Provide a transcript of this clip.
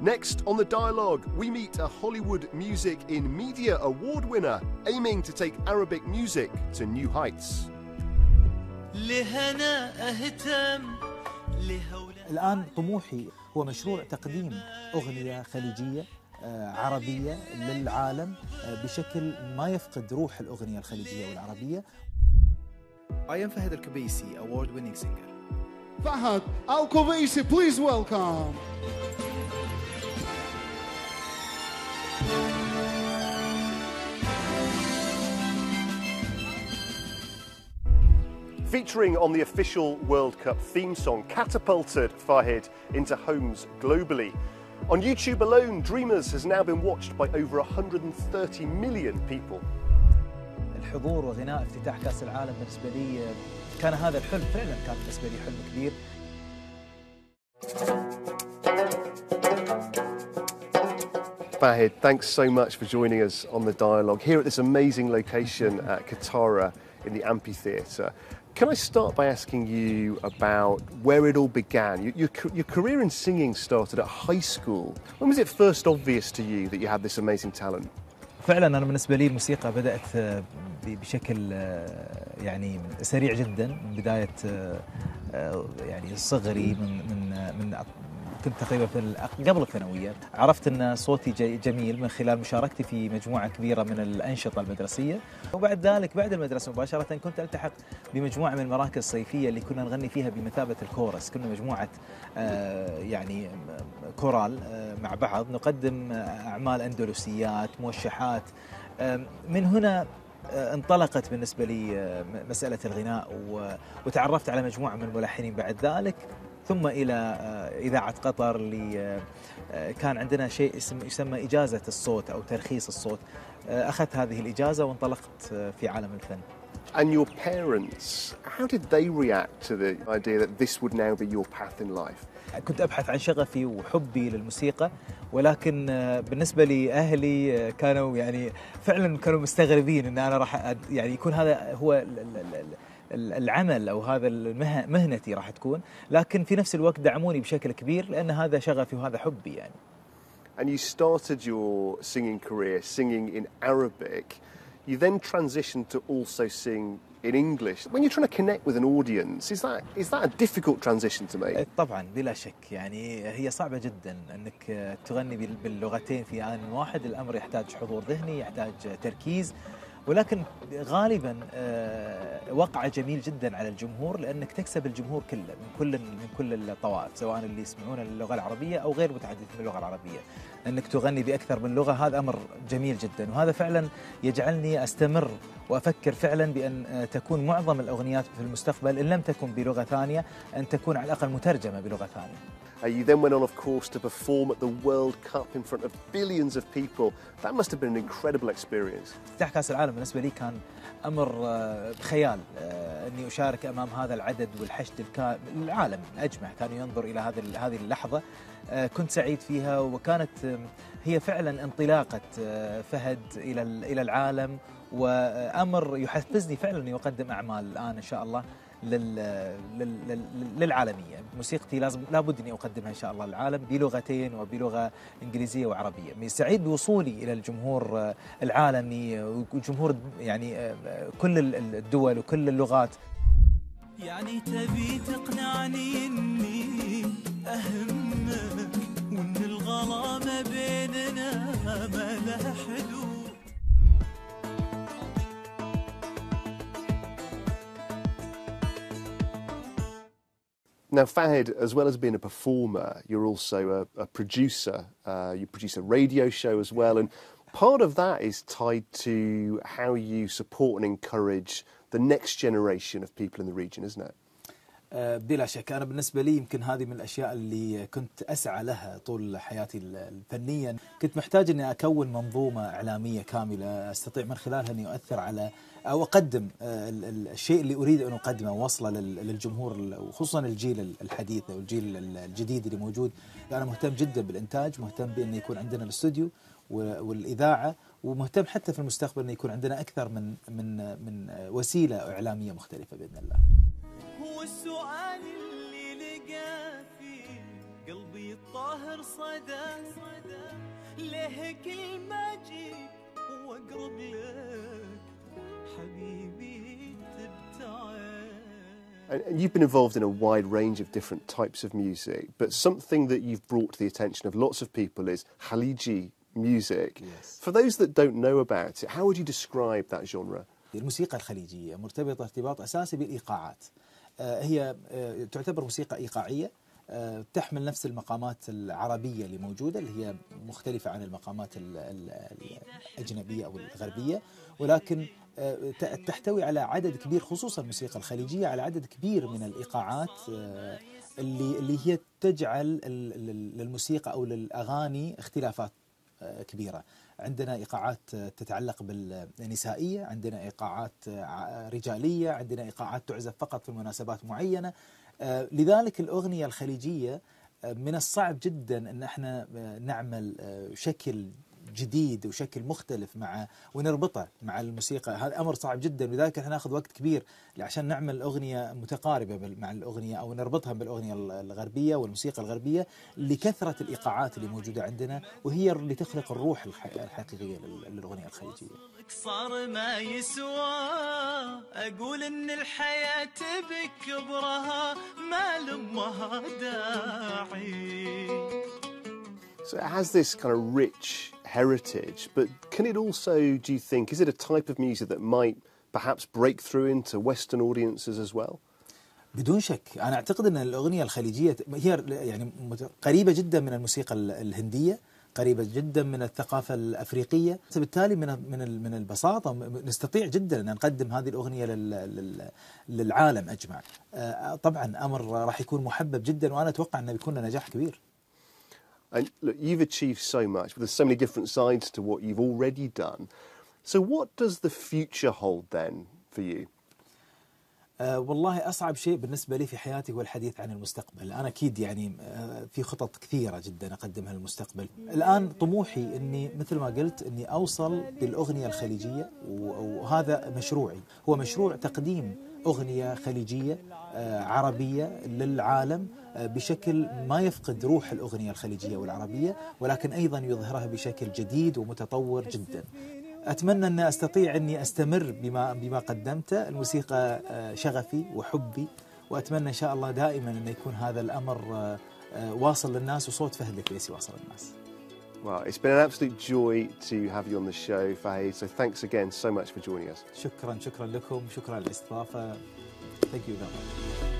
Next on the dialogue, we meet a Hollywood Music in Media Award winner aiming to take Arabic music to new heights. لهنا أهتم الآن طموحي هو مشروع تقديم أغنية خليجية آه، عربية للعالم آه، بشكل ما يفقد روح الأغنية الخليجية والعربية I am Fahad Al-Kubaisi, award-winning singer. Fahad Al-Kubaisi, please welcome. Featuring on the official World Cup theme song, catapulted Fahid into homes globally. On YouTube alone, Dreamers has now been watched by over 130 million people. الحضور وغناء افتتاح كأس العالم بالنسبة لي آه، كان هذا الحلم فعلا كان بالنسبة لي حلم كبير Fahid, thanks so much for joining us on the dialogue here at this amazing location at Katara in the amphitheatre. Can I start by asking you about where it all began? Your, your, your career in singing started at high school. When was it first obvious to you that you had this amazing talent? فعلا انا بالنسبه لي الموسيقى بدات آه، ب- بشكل آه، يعني سريع جدا من بدايه آه، آه، يعني صغري من من آه، من أط- كنت تقريبا في قبل الثانوية عرفت أن صوتي جميل من خلال مشاركتي في مجموعة كبيرة من الأنشطة المدرسية. وبعد ذلك بعد المدرسة مباشرة كنت ألتحق بمجموعة من المراكز الصيفية اللي كنا نغني فيها بمثابة الكورس. كنا مجموعة آه، يعني كورال آه، مع بعض. نقدم آه، أعمال أندلسيات موشحات. من هنا انطلقت بالنسبة لي مسألة الغناء وتعرفت على مجموعة من الملحنين بعد ذلك. ثم إلى آه، إذاعة قطر اللي آه، كان عندنا شيء يسمى إجازة الصوت أو ترخيص الصوت آه، أخذت هذه الإجازة وانطلقت في عالم الفن And your parents, how did they react to the idea that this would now be your path in life? كنت أبحث عن شغفي وحبي للموسيقى ولكن بالنسبة لي أهلي آه، كانوا يعني فعلا كانوا مستغربين إن أنا راح يعني يكون هذا هو العمل أو هذا مهنتي راح تكون لكن في نفس الوقت دعموني بشكل كبير لأن هذا شغفي وهذا حبي يعني And you started your singing career singing in Arabic. You then transitioned to also sing in English. When you're trying to connect with an audience, is that is that a difficult transition to make? طبعا بلا شك يعني هي صعبة جدا انك آه، تغني بال- باللغتين في آن واحد الامر يحتاج حضور ذهني يحتاج تركيز ولكن غالبا آه، وقع جميل جدا على الجمهور لأنك تكسب الجمهور كله من كل من كل الطوائف سواء اللي يسمعون اللغة العربية أو غير متحدثين باللغة العربية أنك تغني بأكثر من لغة هذا أمر جميل جدا وهذا فعلا يجعلني أستمر وأفكر فعلا بأن آه، تكون معظم الأغنيات في المستقبل إن لم تكن بلغة ثانية أن تكون على الأقل مترجمة بلغة ثانية. Uh, you then went on, of course, to perform at the World Cup in front of billions of people. That must have been an incredible experience. افتتاح كأس العالم بالنسبة لي كان أمر آه، بخيال آه، إني أشارك أمام هذا العدد والحشد الكا... العالم اجمع كان ينظر إلى هذه هذه اللحظة آه، كنت سعيد فيها وكانت هي فعلا انطلاقة آه، فهد إلى ال- إلى العالم وأمر يحفزني فعلا اني أقدم أعمال الآن إن شاء الله لل... لل... لل... للعالمية. موسيقتي لازم لابد إني أقدمها إن شاء الله للعالم بلغتين وبلغة إنجليزية وعربية. سعيد بوصولي إلى الجمهور العالمي وجمهور يعني كل ال- الدول وكل اللغات. يعني تبي تقنعني إني أهمك وإن الغلا ما بيننا ما له حدود. Now, Fahid, as well as being a performer, you're also a, a producer. Uh, you produce a radio show as well, and part of that is tied to how you support and encourage the next generation of people in the region, isn't it? آه، بلا شك. أنا بالنسبة لي يمكن هذه من الأشياء اللي كنت أسعى لها طول حياتي الفنية. كنت محتاج أني أكون منظومة إعلامية كاملة أستطيع من خلالها أني أؤثر على أو أقدم آه، ال- ال- الشيء اللي أريد أن أقدمه ووصله لل- للجمهور وخصوصا الجيل الحديث أو الجيل ال- الجديد اللي موجود. أنا مهتم جدا بالإنتاج مهتم بأن يكون عندنا الاستوديو والإذاعة ومهتم حتى في المستقبل أن يكون عندنا أكثر من من من وسيلة إعلامية مختلفة بإذن الله. هو السؤال اللي لقى في قلبي الطاهر صار صدى ليه كل ما اجيك واقرب لك حبيبي تبتعد And, and you've been involved in a wide range of different types of music, but something that you've brought to the attention of lots of people is Haliji music. Yes. For those that don't know about it, how would you describe that genre? الموسيقى الخليجية مرتبطة ارتباط أساسي بالإيقاعات آه، هي آه، تعتبر موسيقى إيقاعية آه، تحمل نفس المقامات العربية اللي موجودة اللي هي مختلفة عن المقامات ال- ال- الأجنبية أو الغربية ولكن آه، تحتوي على عدد كبير خصوصا الموسيقى الخليجية على عدد كبير من الإيقاعات آه، اللي اللي هي تجعل للموسيقى أو للأغاني اختلافات آه، كبيرة. عندنا إيقاعات آه، تتعلق بالنسائية عندنا إيقاعات ع- رجالية عندنا إيقاعات تعزف فقط في مناسبات معينة. آه، لذلك الأغنية الخليجية آه، من الصعب جدا أن إحنا نعمل شكل جديد وشكل مختلف مع ونربطه مع الموسيقى هذا أمر صعب جدا لذلك إحنا ناخذ وقت كبير عشان نعمل أغنية متقاربة مع الأغنية أو نربطها بالأغنية ال- الغربية والموسيقى الغربية لكثرة الإيقاعات اللي موجودة عندنا وهي اللي تخلق الروح الح- الحقيقية لل- للأغنية الخليجية. صار ما يسوى أقول إن الحياة بكبرها ما لامها داعي So it has this kind of rich heritage, but can it also, do you think, is it a type of music that might perhaps break through into Western audiences as well? بدون شك. أنا أعتقد إن الأغنية الخليجية هي يعني قريبة جدا من الموسيقى ال- الهندية قريبة جدا من الثقافة الأفريقية. فبالتالي من من من البساطة م- نستطيع جدا أن نقدم هذه لل- للعالم أجمع. آه، طبعا أمر راح يكون محبب جدا وأنا أتوقع إنه بيكون نجاح كبير. And look, you've achieved so much, but there's so many different sides to what you've already done. So what does the future hold then for you? أه والله أصعب شيء بالنسبة لي في حياتي هو الحديث عن المستقبل. أنا أكيد يعني أه في خطط كثيرة جدا أقدمها للمستقبل. الآن طموحي أني مثل ما قلت أني أوصل بالأغنية الخليجية وهذا مشروعي. هو مشروع تقديم أغنية خليجية أه عربية للعالم بشكل ما يفقد روح الأغنية الخليجية والعربية ولكن أيضا يظهرها بشكل جديد ومتطور جدا. أتمنى ان أستطيع أني أستمر بما بما قدمته الموسيقى آه، شغفي وحبي وأتمنى إن شاء الله دائما أن يكون هذا الأمر آه، آه، واصل للناس وصوت فهد الكريسي واصل للناس Well, it's been an absolute joy to have you on the show, Fahid. So thanks again so much for joining us. شكرا شكرا لكم شكرا على الاستضافة Thank you very much.